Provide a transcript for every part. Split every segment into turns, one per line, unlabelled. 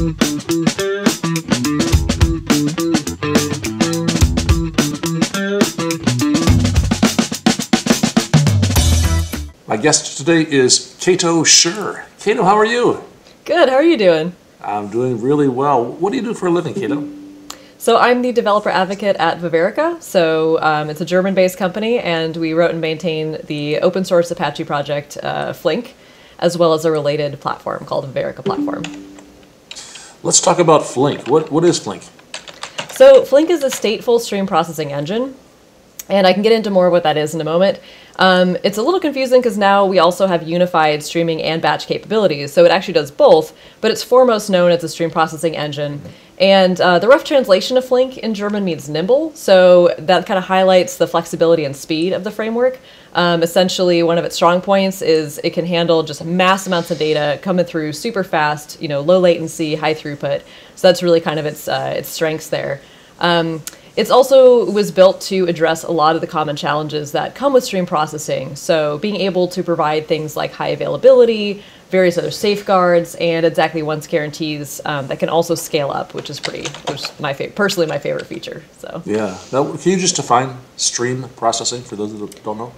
My guest today is Caito Scherr. Caito, how are you?
Good. How are you doing?
I'm doing really well. What do you do for a living, Caito?
So I'm the developer advocate at Ververica. So um, it's a German-based company, and we wrote and maintain the open source Apache project uh, Flink, as well as a related platform called Ververica Platform.
Let's talk about Flink. What what is Flink?
So Flink is a stateful stream processing engine, and I can get into more of what that is in a moment. Um, it's a little confusing because now we also have unified streaming and batch capabilities, so it actually does both, but it's foremost known as a stream processing engine. And uh, the rough translation of Flink in German means nimble, so that kind of highlights the flexibility and speed of the framework. Um, essentially, one of its strong points is it can handle just mass amounts of data coming through super fast, you know, low latency, high throughput. So that's really kind of its uh, its strengths there. Um, it's also was built to address a lot of the common challenges that come with stream processing. So being able to provide things like high availability, various other safeguards, and exactly once guarantees um, that can also scale up, which is pretty, which is my favorite, personally my favorite feature. So
Yeah. Now, can you just define stream processing for those that don't know?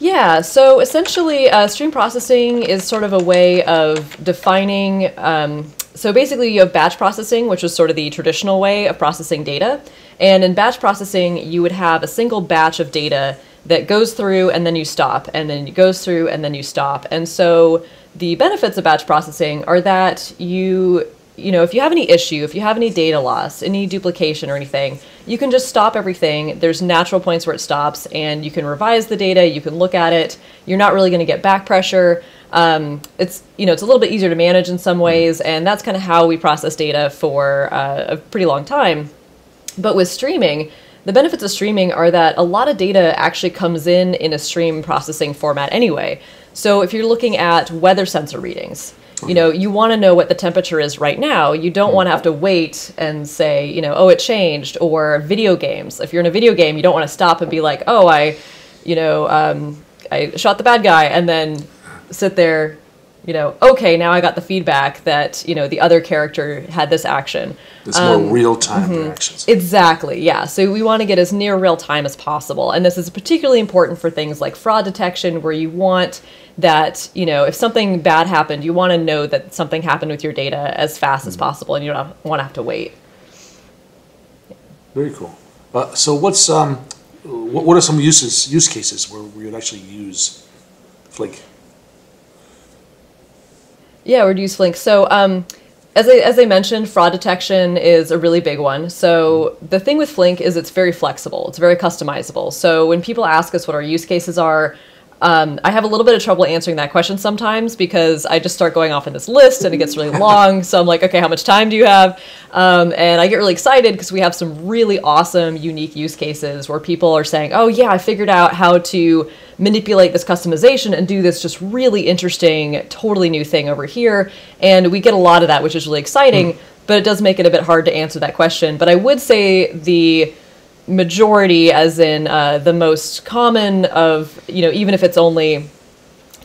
Yeah, so essentially, uh, stream processing is sort of a way of defining. Um, so basically, you have batch processing, which is sort of the traditional way of processing data. And in batch processing, you would have a single batch of data that goes through and then you stop, and then it goes through and then you stop. And so the benefits of batch processing are that you you know, if you have any issue, if you have any data loss, any duplication or anything, you can just stop everything. There's natural points where it stops, and you can revise the data. You can look at it. You're not really going to get back pressure. Um, it's you know it's a little bit easier to manage in some ways, and that's kind of how we process data for uh, a pretty long time. But with streaming, the benefits of streaming are that a lot of data actually comes in in a stream processing format anyway. So if you're looking at weather sensor readings, you know, you want to know what the temperature is right now. You don't want to have to wait and say, you know, oh, it changed. Or video games. If you're in a video game, you don't want to stop and be like, oh, I, you know, um, I shot the bad guy, and then sit there, you know, okay, now I got the feedback that you know the other character had this action.
It's more real time interactions.
Exactly, yeah. So we want to get as near real time as possible. And this is particularly important for things like fraud detection, where you want that, you know, if something bad happened, you want to know that something happened with your data as fast as possible and you don't want to have to wait.
Very cool. Uh, so, what's um, what, what are some uses use cases where we would actually use Flink?
Yeah, we'd use Flink. So, um, as I, as I mentioned, fraud detection is a really big one. So, the thing with Flink is it's very flexible, it's very customizable. So, when people ask us what our use cases are, um, I have a little bit of trouble answering that question sometimes because I just start going off in this list and it gets really long. So I'm like, okay, how much time do you have? Um, and I get really excited because we have some really awesome, unique use cases where people are saying, oh, yeah, I figured out how to manipulate this customization and do this just really interesting, totally new thing over here. And we get a lot of that, which is really exciting, but it does make it a bit hard to answer that question. But I would say the majority as in uh, the most common of you know even if it's only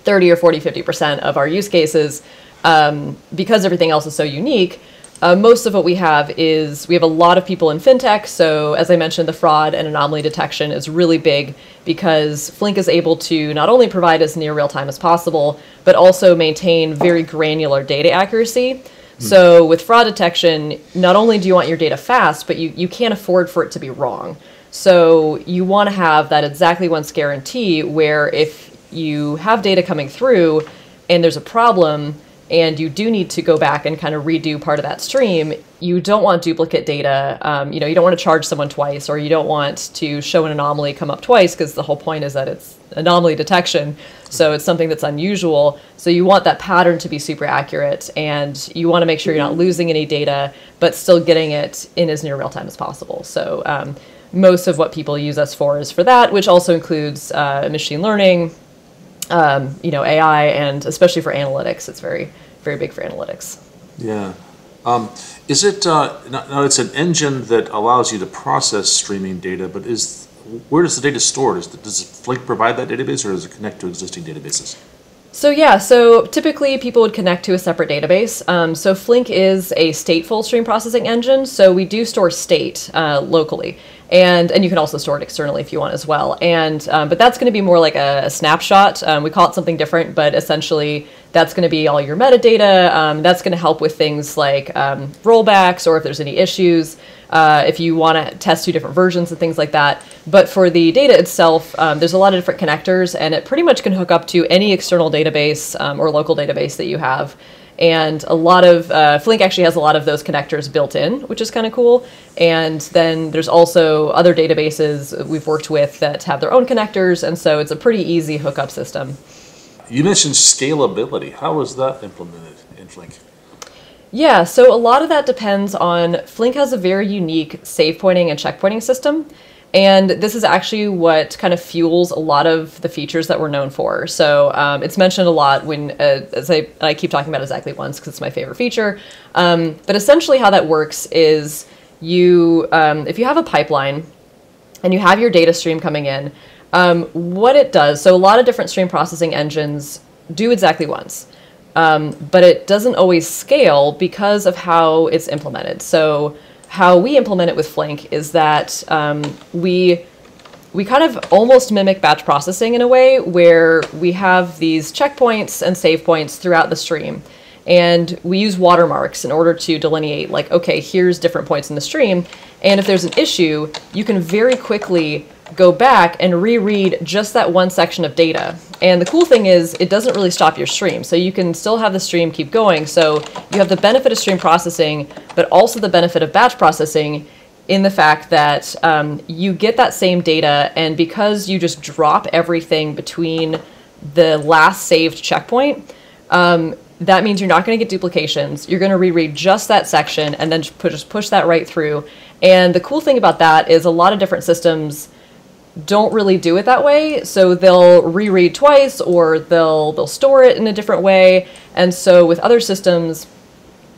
30 or 40 50% of our use cases um, because everything else is so unique uh, most of what we have is we have a lot of people in fintech. So as i mentioned the fraud and anomaly detection is really big because flink is able to not only provide as near real time as possible but also maintain very granular data accuracy so with fraud detection, not only do you want your data fast, but you, you can't afford for it to be wrong. So you want to have that exactly once guarantee where if you have data coming through and there's a problem and you do need to go back and kind of redo part of that stream, you don't want duplicate data. Um, you know, you don't want to charge someone twice, or you don't want to show an anomaly come up twice because the whole point is that it's anomaly detection. So it's something that's unusual. So you want that pattern to be super accurate, and you want to make sure you're not losing any data, but still getting it in as near real time as possible. So um, most of what people use us for is for that, which also includes uh, machine learning, um, you know, AI, and especially for analytics, it's very, very big for analytics.
Yeah. Um, is it uh, now? It's an engine that allows you to process streaming data, but is where does the data stored? Is the, does Flink provide that database, or does it connect to existing databases?
So yeah, so typically people would connect to a separate database. Um, so Flink is a stateful stream processing engine, so we do store state uh, locally, and and you can also store it externally if you want as well. And um, but that's going to be more like a, a snapshot. Um, we call it something different, but essentially that's going to be all your metadata. Um, that's going to help with things like um, rollbacks or if there's any issues. Uh, if you want to test two different versions and things like that. But for the data itself, um, there's a lot of different connectors, and it pretty much can hook up to any external database um, or local database that you have. And a lot of uh, Flink actually has a lot of those connectors built in, which is kind of cool. And then there's also other databases we've worked with that have their own connectors, and so it's a pretty easy hookup system.
You mentioned scalability. How was that implemented in Flink?
Yeah, so a lot of that depends on Flink has a very unique save pointing and checkpointing system. And this is actually what kind of fuels a lot of the features that we're known for. So um, it's mentioned a lot when, uh, as I, I keep talking about exactly once because it's my favorite feature. Um, but essentially, how that works is you, um, if you have a pipeline and you have your data stream coming in, um, what it does, so a lot of different stream processing engines do exactly once. Um, but it doesn't always scale because of how it's implemented. So how we implement it with Flink is that um, we we kind of almost mimic batch processing in a way where we have these checkpoints and save points throughout the stream. And we use watermarks in order to delineate, like, okay, here's different points in the stream. And if there's an issue, you can very quickly go back and reread just that one section of data. And the cool thing is it doesn't really stop your stream. So you can still have the stream keep going. So you have the benefit of stream processing, but also the benefit of batch processing in the fact that um, you get that same data and because you just drop everything between the last saved checkpoint, um, that means you're not going to get duplications. You're going to reread just that section and then just push, just push that right through. And the cool thing about that is a lot of different systems don't really do it that way. So they'll reread twice or they'll they'll store it in a different way. And so with other systems,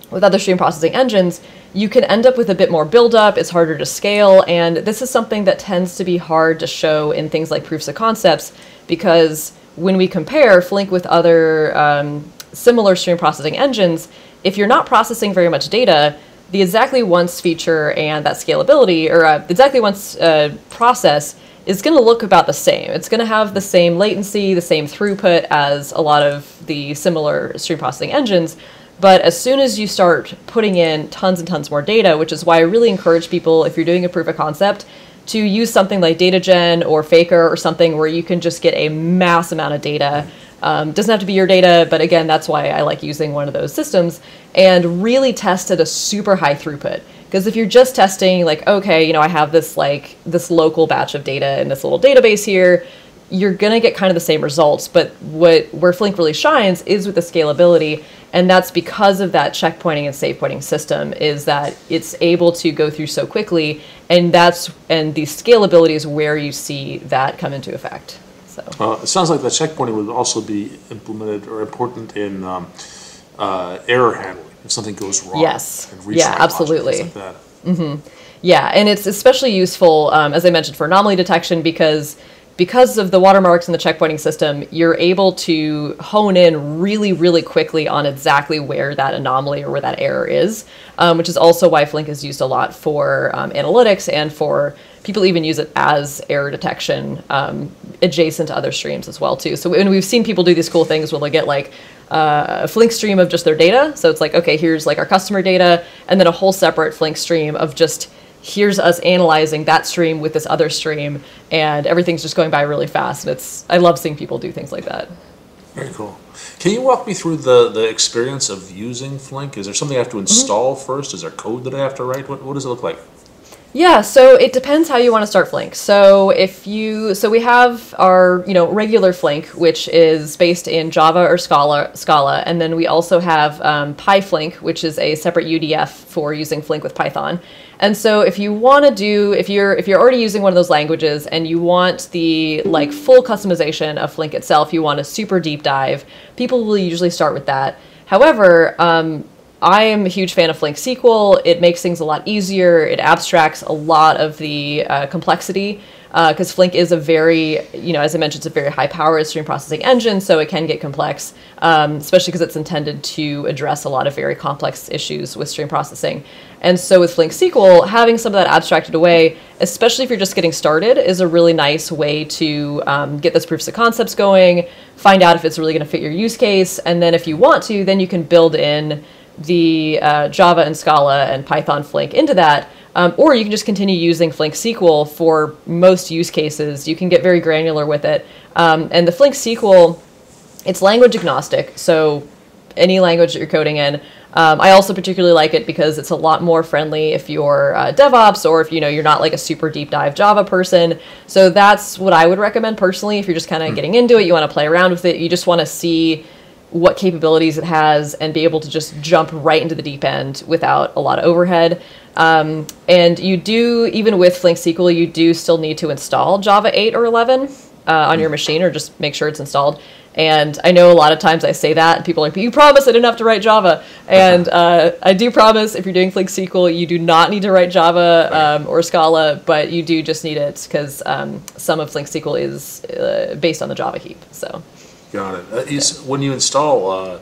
with other stream processing engines, you can end up with a bit more buildup. It's harder to scale, and this is something that tends to be hard to show in things like proofs of concepts because when we compare Flink with other um, similar stream processing engines, if you're not processing very much data, the exactly once feature and that scalability, or uh, exactly once uh, process, is going to look about the same. It's going to have the same latency, the same throughput as a lot of the similar stream processing engines. But as soon as you start putting in tons and tons more data, which is why I really encourage people, if you're doing a proof of concept, to use something like DataGen or Faker or something where you can just get a mass amount of data. Um, doesn't have to be your data, but again, that's why I like using one of those systems and really test at a super high throughput. Because if you're just testing, like, okay, you know, I have this like this local batch of data in this little database here, you're gonna get kind of the same results. But what where Flink really shines is with the scalability, and that's because of that checkpointing and save pointing system. Is that it's able to go through so quickly, and that's and the scalability is where you see that come into effect. So
Uh, it sounds like the checkpointing would also be implemented or important in um, uh, error handling if something goes wrong.
Yes.
and
Yeah, absolutely.
like that.
Yeah, and it's especially useful, um, as I mentioned, for anomaly detection because because of the watermarks and the checkpointing system, you're able to hone in really, really quickly on exactly where that anomaly or where that error is, um, which is also why Flink is used a lot for um, analytics and for people even use it as error detection um, adjacent to other streams as well too. So when we've seen people do these cool things where they get like uh, a Flink stream of just their data. So it's like, okay, here's like our customer data, and then a whole separate Flink stream of just here's us analyzing that stream with this other stream, and everything's just going by really fast. And it's I love seeing people do things like that.
Very cool. Can you walk me through the, the experience of using Flink? Is there something I have to
Mm-hmm.
install first? Is there code that I have to write? What, what does it look like?
Yeah, so it depends how you want to start Flink. So if you, so we have our, you know, regular Flink, which is based in Java or Scala, Scala, and then we also have um, PyFlink, which is a separate UDF for using Flink with Python. And so if you want to do, if you're if you're already using one of those languages and you want the like full customization of Flink itself, you want a super deep dive. People will usually start with that. However, um, I am a huge fan of Flink SQL. It makes things a lot easier. It abstracts a lot of the uh, complexity because Flink is a very, you know, as I mentioned, it's a very high powered stream processing engine, so it can get complex, um, especially because it's intended to address a lot of very complex issues with stream processing. And so with Flink SQL, having some of that abstracted away, especially if you're just getting started, is a really nice way to um, get those proofs of concepts going, find out if it's really going to fit your use case, and then if you want to, then you can build in the uh, Java and Scala and Python Flink into that. Um, or you can just continue using Flink SQL for most use cases. You can get very granular with it. Um, and the Flink SQL, it's language agnostic, so any language that you're coding in. Um, I also particularly like it because it's a lot more friendly if you're uh, DevOps or if you know you're not like a super deep dive Java person. So that's what I would recommend personally. If you're just kind of getting into it, you want to play around with it, you just want to see what capabilities it has and be able to just jump right into the deep end without a lot of overhead. Um, and you do, even with Flink SQL, you do still need to install Java 8 or 11 uh, on your machine or just make sure it's installed. And I know a lot of times I say that, and people are like, you promise I didn't have to write Java. And uh, I do promise if you're doing Flink SQL, you do not need to write Java um, or Scala, but you do just need it because um, some of Flink SQL is uh, based on the Java heap. So.
Got it. Uh, is, when you install uh,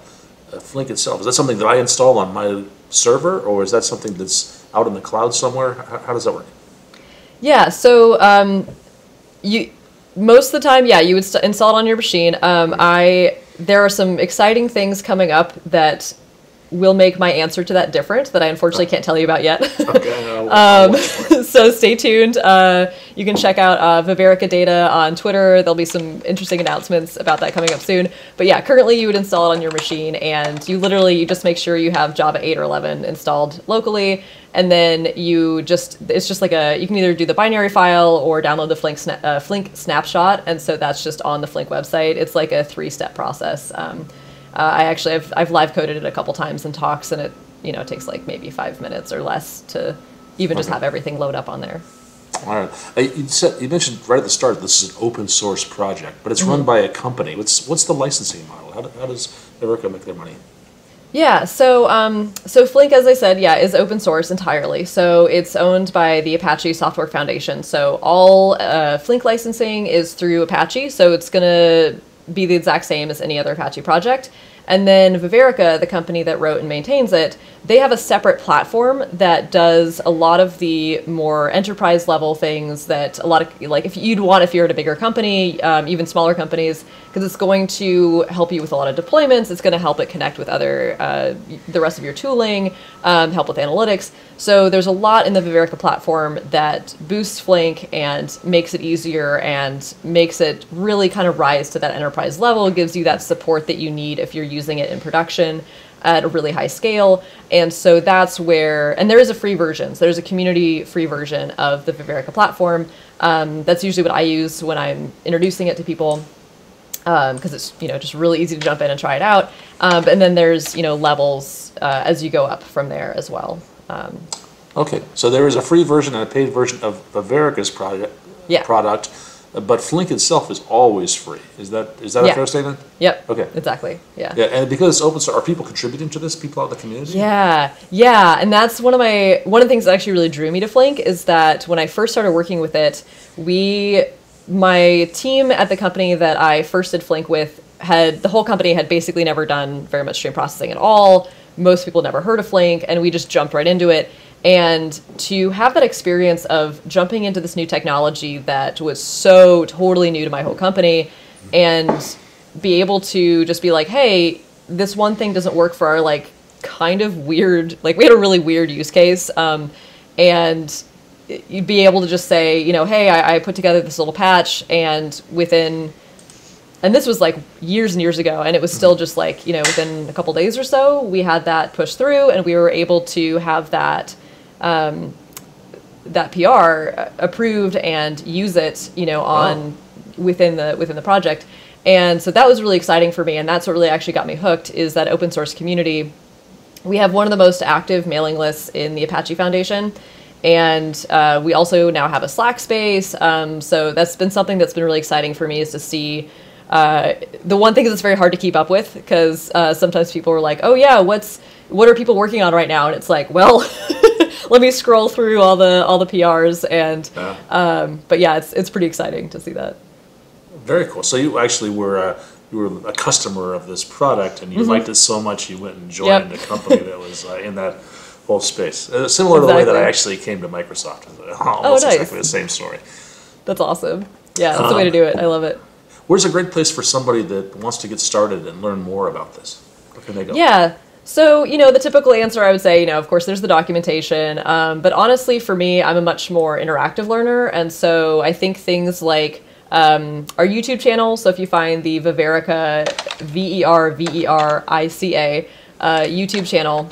uh, Flink itself, is that something that I install on my server, or is that something that's out in the cloud somewhere? How, how does that work?
Yeah, so um, you most of the time, yeah, you would st- install it on your machine. Um, I there are some exciting things coming up that will make my answer to that different that I unfortunately can't tell you about yet.
Okay,
um,
watch for it.
so stay tuned. Uh, you can check out uh, Ververica Data on Twitter. There'll be some interesting announcements about that coming up soon. But yeah, currently you would install it on your machine, and you literally you just make sure you have Java 8 or 11 installed locally, and then you just it's just like a you can either do the binary file or download the Flink sna- uh, Flink snapshot, and so that's just on the Flink website. It's like a three step process. Um, uh, I actually I've I've live coded it a couple times in talks, and it you know it takes like maybe five minutes or less to even just have everything load up on there.
All right. Uh, You said, you mentioned right at the start, this is an open source project, but it's run by a company. What's, what's the licensing model? How, do- how does Ververica make their money?
Yeah, so um, so Flink, as I said, yeah, is open source entirely. So it's owned by the Apache Software Foundation. So all uh, Flink licensing is through Apache. So it's gonna be the exact same as any other Apache project. And then Ververica, the company that wrote and maintains it, they have a separate platform that does a lot of the more enterprise level things that a lot of like if you'd want if you're at a bigger company, um, even smaller companies, because it's going to help you with a lot of deployments. It's going to help it connect with other uh, the rest of your tooling, um, help with analytics. So there's a lot in the Ververica platform that boosts Flink and makes it easier and makes it really kind of rise to that enterprise level. Gives you that support that you need if you're using it in production at a really high scale. And so that's where, and there is a free version. So there's a community free version of the Ververica platform. Um, that's usually what I use when I'm introducing it to people because it's you know just really easy to jump in and try it out. Um, and then there's you know levels uh, as you go up from there as well. Um,
Okay, so there is a free version and a paid version of Ververica's project,
Yeah.
product, but Flink itself is always free. Is that, is that a fair statement?
yep.
Okay.
Exactly. Yeah.
Yeah, and because it's open source, are people contributing to this? People out in the community?
Yeah, yeah, and that's one of my one of the things that actually really drew me to Flink is that when I first started working with it, we my team at the company that I first did Flink with had the whole company had basically never done very much stream processing at all. Most people never heard of Flink, and we just jumped right into it. And to have that experience of jumping into this new technology that was so totally new to my whole company, and be able to just be like, hey, this one thing doesn't work for our like kind of weird like we had a really weird use case um, and you'd be able to just say you know hey I, I put together this little patch and within and this was like years and years ago and it was still just like you know within a couple days or so we had that pushed through and we were able to have that um, that PR approved and use it, you know, on within the within the project. And so that was really exciting for me, and that's what really actually got me hooked is that open source community. We have one of the most active mailing lists in the Apache Foundation, and uh, we also now have a Slack space. Um, so that's been something that's been really exciting for me is to see. Uh, the one thing is it's very hard to keep up with because uh, sometimes people are like, "Oh yeah, what's what are people working on right now?" And it's like, well, let me scroll through all the all the PRs and
Yeah.
um, but yeah, it's it's pretty exciting to see that.
Very cool. So you actually were a, you were a customer of this product, and you liked it so much you went and joined
Mm-hmm. Yep.
a company that was uh, in that whole space. Uh, similar to the way that I actually came to Microsoft. Almost
Oh, nice.
exactly the same story.
That's awesome. Yeah, that's the way to do it. I love it.
Where's a great place for somebody that wants to get started and learn more about this? Where can they go?
Yeah. So, you know, the typical answer I would say, you know, of course, there's the documentation. Um, but honestly, for me, I'm a much more interactive learner. And so I think things like um, our YouTube channel. So if you find the Ververica, V E R V E R I C A uh, YouTube channel,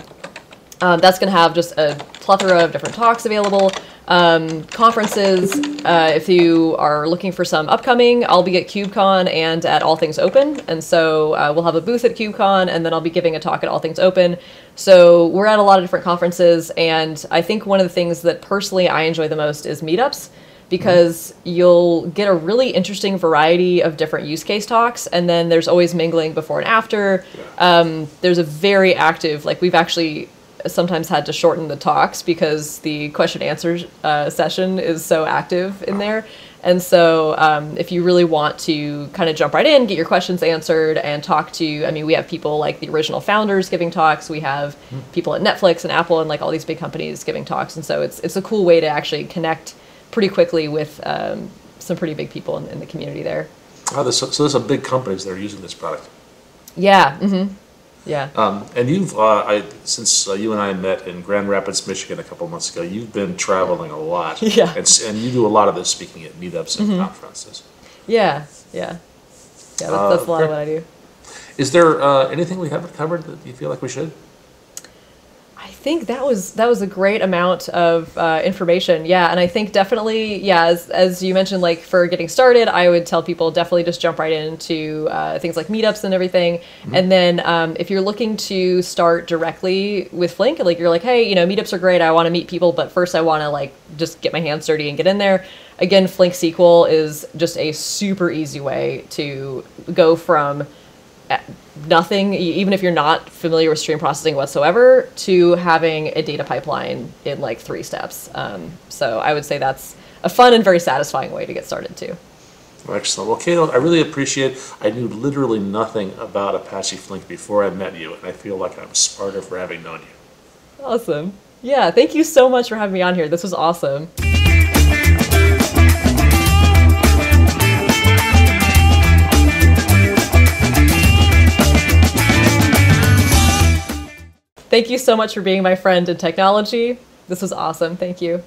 um, that's going to have just a plethora of different talks available. Um, conferences, uh, if you are looking for some upcoming, I'll be at KubeCon and at All Things Open. And so uh, we'll have a booth at KubeCon and then I'll be giving a talk at All Things Open. So we're at a lot of different conferences. And I think one of the things that personally I enjoy the most is meetups because you'll get a really interesting variety of different use case talks. And then there's always mingling before and after. Um, there's a very active, like we've actually sometimes had to shorten the talks because the question answer uh, session is so active in there. And so, um, if you really want to kind of jump right in, get your questions answered, and talk to, I mean, we have people like the original founders giving talks. We have people at Netflix and Apple and like all these big companies giving talks. And so, it's it's a cool way to actually connect pretty quickly with um, some pretty big people in, in the community there.
Oh, there's, so there's some big companies that are using this product.
Yeah. Mm-hmm. Yeah.
Um, and you've, uh, I, since uh, you and I met in Grand Rapids, Michigan a couple months ago, you've been traveling a lot.
Yeah. Mm-hmm.
And, and you do a lot of this speaking at meetups and conferences.
Yeah. Yeah. Yeah. That's,
Uh,
that's a lot of what I do.
Is there uh, anything we haven't covered that you feel like we should?
I think that was that was a great amount of uh, information. Yeah, and I think definitely, yeah, as, as you mentioned, like for getting started, I would tell people definitely just jump right into uh, things like meetups and everything. And then um, if you're looking to start directly with Flink, like you're like, hey, you know, meetups are great. I want to meet people, but first I want to like just get my hands dirty and get in there. Again, Flink SQL is just a super easy way to go from nothing, even if you're not familiar with stream processing whatsoever, to having a data pipeline in like three steps. Um, so I would say that's a fun and very satisfying way to get started too.
Excellent. Well, Caito, I really appreciate. I knew literally nothing about Apache Flink before I met you, and I feel like I'm smarter for having known you.
Awesome. Yeah, thank you so much for having me on here. This was awesome. Thank you so much for being my friend in technology. This was awesome. Thank you.